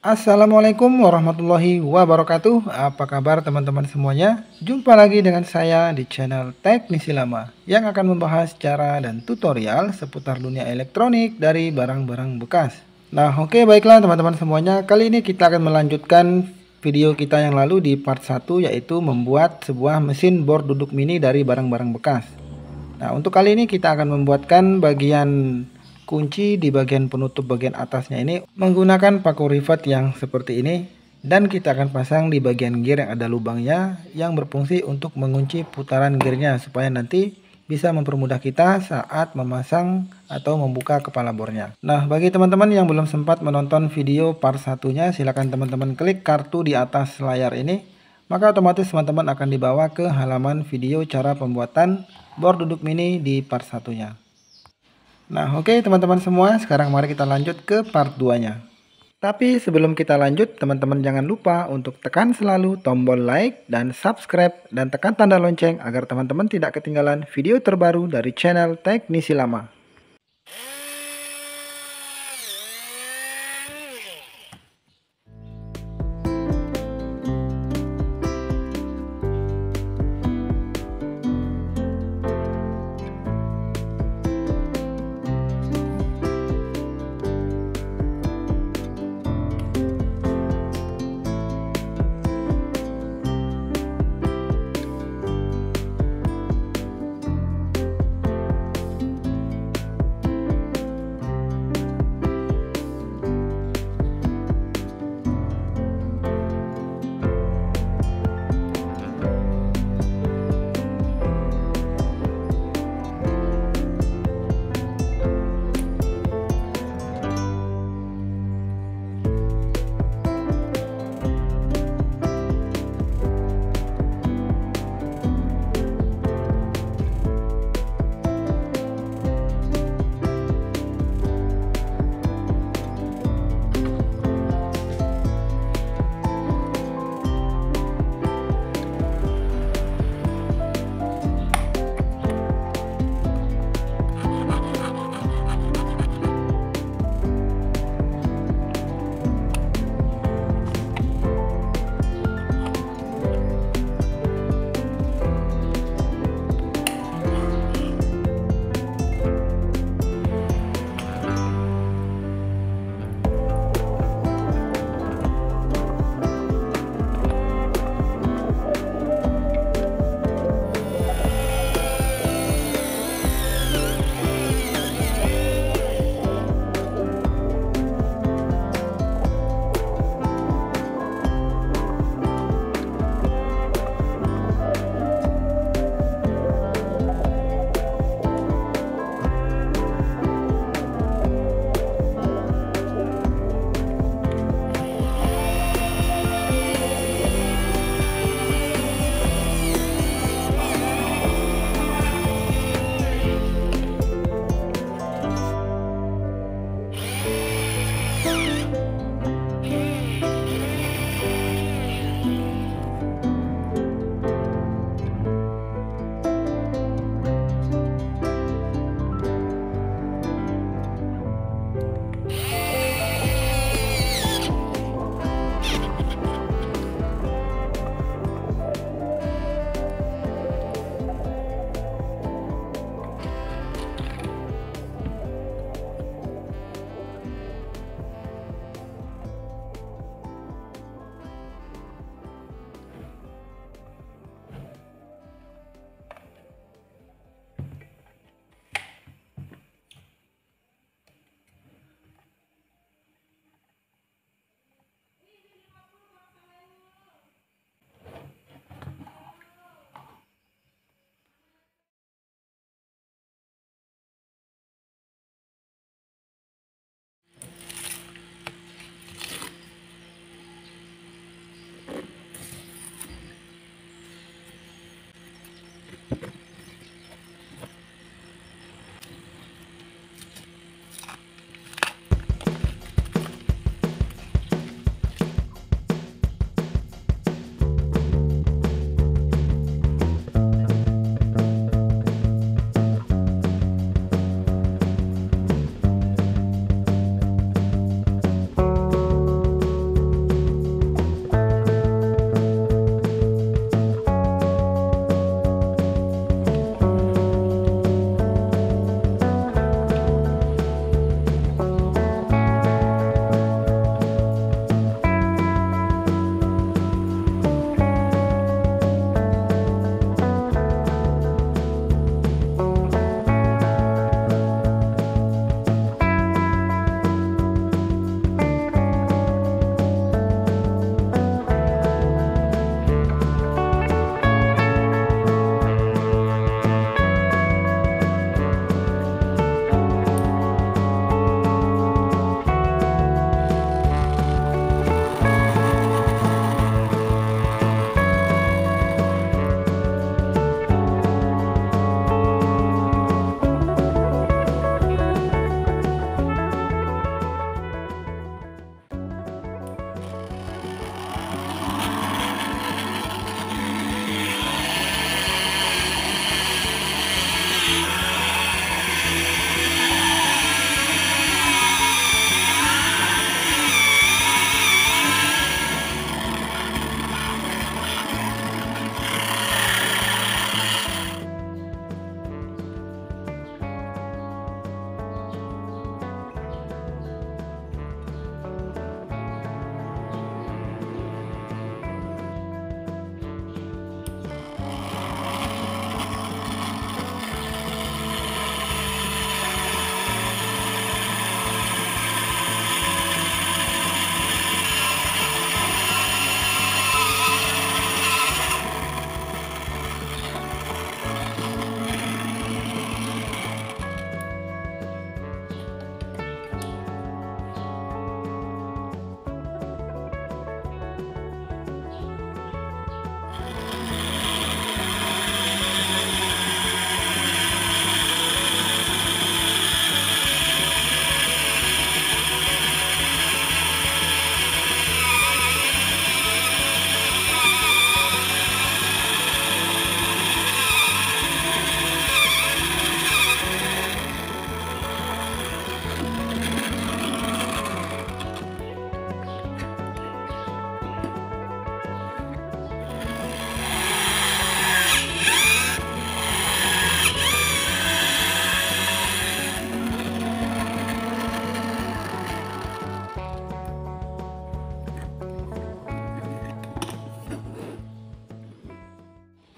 Assalamualaikum warahmatullahi wabarakatuh. Apa kabar teman-teman semuanya? Jumpa lagi dengan saya di channel Teknisi Lama Yang akan membahas cara dan tutorial seputar dunia elektronik dari barang-barang bekas. Nah oke okay, baiklah teman-teman semuanya. Kali ini kita akan melanjutkan video kita yang lalu di part 1 Yaitu membuat sebuah mesin board duduk mini dari barang-barang bekas. Nah untuk kali ini kita akan membuatkan bagian kunci di bagian penutup bagian atasnya ini menggunakan paku rivet yang seperti ini dan kita akan pasang di bagian gear yang ada lubangnya yang berfungsi untuk mengunci putaran gearnya supaya nanti bisa mempermudah kita saat memasang atau membuka kepala bornya. Nah, bagi teman-teman yang belum sempat menonton video part satunya, silakan teman-teman klik kartu di atas layar ini, maka otomatis teman-teman akan dibawa ke halaman video cara pembuatan board duduk mini di part satunya. Nah oke okay, teman-teman semua sekarang mari kita lanjut ke part 2 nya Tapi sebelum kita lanjut teman-teman jangan lupa untuk tekan selalu tombol like dan subscribe dan tekan tanda lonceng agar teman-teman tidak ketinggalan video terbaru dari channel Teknisi Lama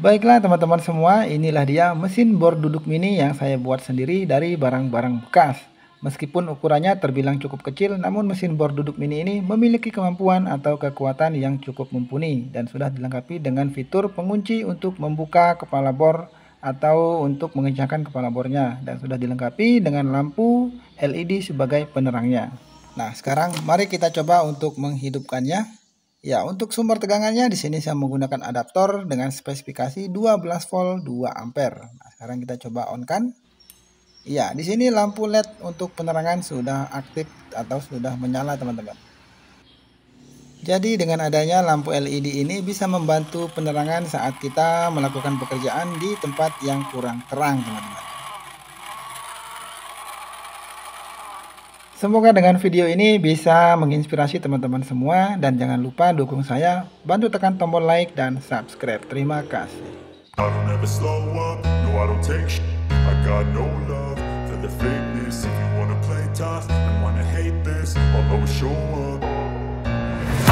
Baiklah teman-teman semua, inilah dia mesin bor duduk mini yang saya buat sendiri dari barang-barang bekas. Meskipun ukurannya terbilang cukup kecil, namun mesin bor duduk mini ini memiliki kemampuan atau kekuatan yang cukup mumpuni dan sudah dilengkapi dengan fitur pengunci untuk membuka kepala bor atau untuk mengencangkan kepala bornya dan sudah dilengkapi dengan lampu LED sebagai penerangnya. Nah, sekarang mari kita coba untuk menghidupkannya. Ya, untuk sumber tegangannya di sini saya menggunakan adaptor dengan spesifikasi 12 volt 2 ampere. Nah, sekarang kita coba on kan. Ya, di sini lampu LED untuk penerangan sudah aktif atau sudah menyala, teman-teman. Jadi dengan adanya lampu LED ini bisa membantu penerangan saat kita melakukan pekerjaan di tempat yang kurang terang, teman-teman. Semoga dengan video ini bisa menginspirasi teman-teman semua dan jangan lupa dukung saya, bantu tekan tombol like dan subscribe. Terima kasih.